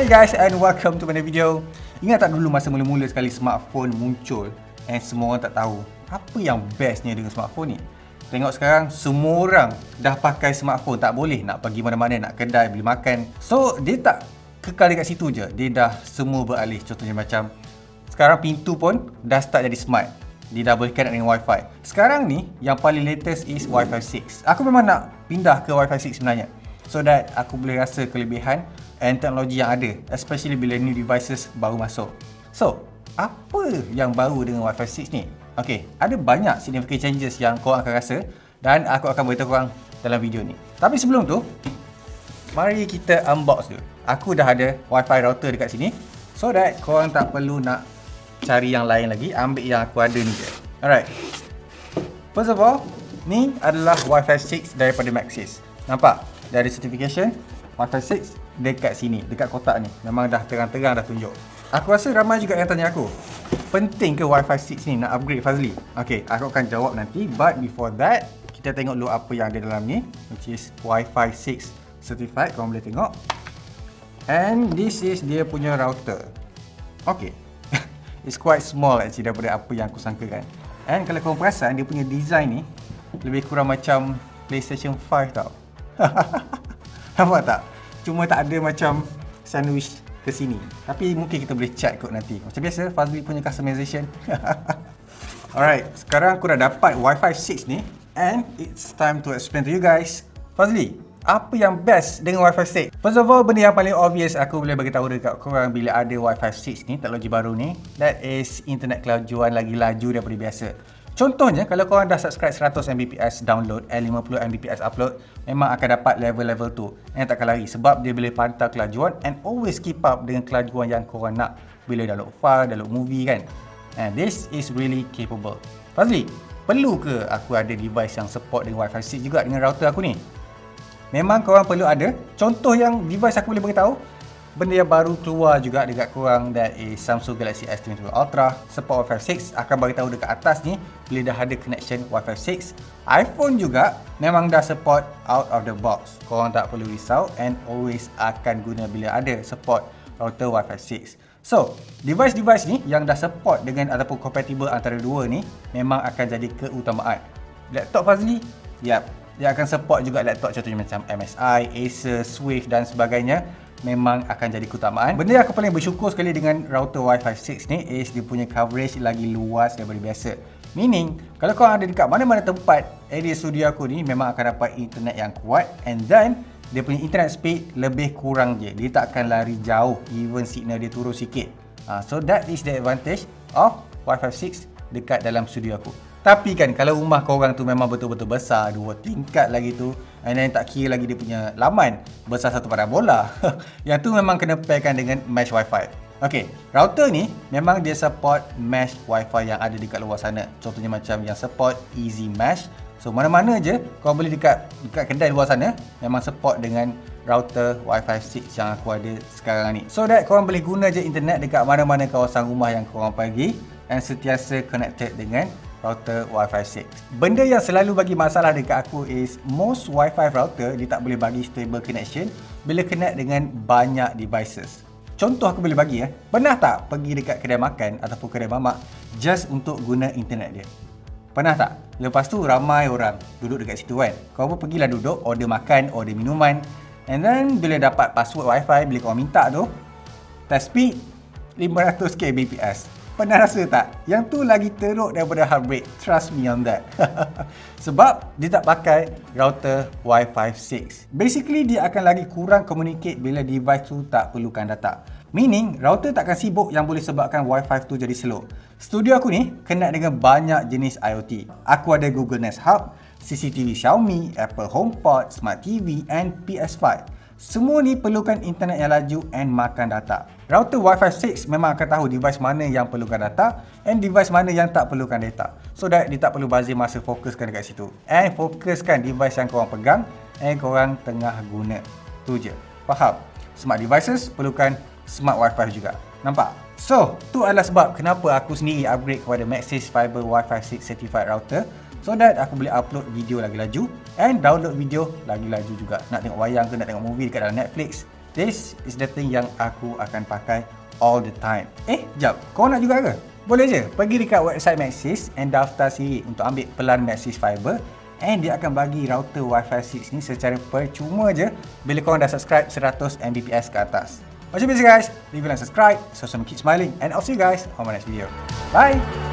Hey guys and welcome to my video. Ingat tak dulu masa mula-mula sekali smartphone muncul and semua orang tak tahu apa yang bestnya dengan smartphone ni? Tengok sekarang semua orang dah pakai smartphone tak boleh nak pergi mana-mana nak kedai beli makan. So dia tak kekal dekat situ je. Dia dah semua beralih contohnya macam sekarang pintu pun dah start jadi smart. Dia dah boleh connect dengan wifi. Sekarang ni yang paling latest is wifi 6. Aku memang nak pindah ke wifi 6 sebenarnya. So that aku boleh rasa kelebihan and teknologi yang ada especially bila new devices baru masuk. So, apa yang baru dengan Wi-Fi 6 ni? Okay, ada banyak significant changes yang korang akan rasa dan aku akan beritahu korang dalam video ni. Tapi sebelum tu, mari kita unbox dulu. Aku dah ada Wi-Fi router dekat sini so that korang tak perlu nak cari yang lain lagi, ambil yang aku ada ni je. Alright. First of all, ni adalah Wi-Fi 6 daripada Maxis. Nampak? Dari certification, Wi-Fi 6 dekat sini, dekat kotak ni. Memang dah terang-terang dah tunjuk. Aku rasa ramai juga yang tanya aku. Penting ke Wi-Fi 6 ni nak upgrade Fazli? Okay, aku akan jawab nanti. But before that, kita tengok dulu apa yang ada dalam ni. Which is Wi-Fi 6 certified. Korang boleh tengok. And this is dia punya router. Okay. It's quite small actually daripada apa yang aku sangkakan. And kalau korang perasan, dia punya design ni lebih kurang macam PlayStation 5 tau. Nampak tak? Cuma tak ada macam sandwich ke sini. Tapi mungkin kita boleh chat kot nanti. Macam biasa, Fazli punya customization. Alright, sekarang aku dah dapat Wi-Fi 6 ni. And it's time to explain to you guys. Fazli, apa yang best dengan Wi-Fi 6? First of all, benda yang paling obvious aku boleh bagi tahu dekat korang bila ada Wi-Fi 6 ni, teknologi baru ni. That is internet kelajuan lagi laju daripada biasa. Contohnya, kalau korang dah subscribe 100 Mbps download and 50 Mbps upload, memang akan dapat level-level tu yang takkan lari sebab dia boleh pantau kelajuan and always keep up dengan kelajuan yang korang nak bila download file, download movie kan. And this is really capable. Fazli, perlu ke aku ada device yang support dengan Wi-Fi 6 juga dengan router aku ni? Memang korang perlu ada. Contoh yang device aku boleh beritahu, benda yang baru keluar juga dekat korang that is Samsung Galaxy S22 Ultra support Wi-Fi 6 akan bagi tahu dekat atas ni bila dah ada connection Wi-Fi 6 iPhone juga memang dah support out of the box. Korang tak perlu risau and always akan guna bila ada support router Wi-Fi 6 So, device-device ni yang dah support dengan ataupun compatible antara dua ni memang akan jadi keutamaan. Laptop Fazli? Yap, dia akan support juga laptop contohnya macam MSI, Acer, Swift dan sebagainya memang akan jadi keutamaan. Benda yang aku paling bersyukur sekali dengan router Wi-Fi 6 ni is dia punya coverage lagi luas daripada biasa. Meaning, kalau kau ada dekat mana-mana tempat area studio aku ni memang akan dapat internet yang kuat and then dia punya internet speed lebih kurang je. Dia tak akan lari jauh even signal dia turun sikit. Uh, so that is the advantage of Wi-Fi 6 dekat dalam studio aku. Tapi kan kalau rumah kau orang tu memang betul-betul besar, dua tingkat lagi tu, and then tak kira lagi dia punya laman besar satu parabola. yang tu memang kena pairkan dengan mesh wifi. Okay, router ni memang dia support mesh wifi yang ada dekat luar sana. Contohnya macam yang support easy mesh. So mana-mana je kau boleh dekat dekat kedai luar sana memang support dengan router wifi 6 yang aku ada sekarang ni. So that korang boleh guna je internet dekat mana-mana kawasan rumah yang korang pergi and sentiasa connected dengan router Wi-Fi 6. Benda yang selalu bagi masalah dekat aku is most Wi-Fi router dia tak boleh bagi stable connection bila connect dengan banyak devices. Contoh aku boleh bagi eh. Pernah tak pergi dekat kedai makan ataupun kedai mamak just untuk guna internet dia? Pernah tak? Lepas tu ramai orang duduk dekat situ kan. Kau pun pergilah duduk, order makan, order minuman. And then bila dapat password Wi-Fi bila kau minta tu, test speed 500 kbps. Pernah rasa tak? Yang tu lagi teruk daripada heartbreak. Trust me on that. Sebab dia tak pakai router Wi-Fi 6. Basically, dia akan lagi kurang communicate bila device tu tak perlukan data. Meaning, router takkan sibuk yang boleh sebabkan Wi-Fi tu jadi slow. Studio aku ni kena dengan banyak jenis IoT. Aku ada Google Nest Hub, CCTV Xiaomi, Apple HomePod, Smart TV and PS5. Semua ni perlukan internet yang laju and makan data. Router Wi-Fi 6 memang akan tahu device mana yang perlukan data and device mana yang tak perlukan data. So that dia tak perlu bazir masa fokuskan dekat situ. And fokuskan device yang korang pegang and korang tengah guna. Tu je. Faham? Smart devices perlukan smart Wi-Fi juga. Nampak? So, tu adalah sebab kenapa aku sendiri upgrade kepada Maxis Fiber Wi-Fi 6 Certified Router so that aku boleh upload video lagi laju and download video lagi laju juga nak tengok wayang ke nak tengok movie dekat dalam Netflix This is the thing yang aku akan pakai all the time. Eh, jap. Kau nak juga ke? Boleh je. Pergi dekat website Maxis and daftar siri untuk ambil pelan Maxis Fiber and dia akan bagi router Wi-Fi 6 ni secara percuma je bila kau dah subscribe 100 Mbps ke atas. Macam biasa guys, leave a like subscribe so some keep smiling and I'll see you guys on my next video. Bye!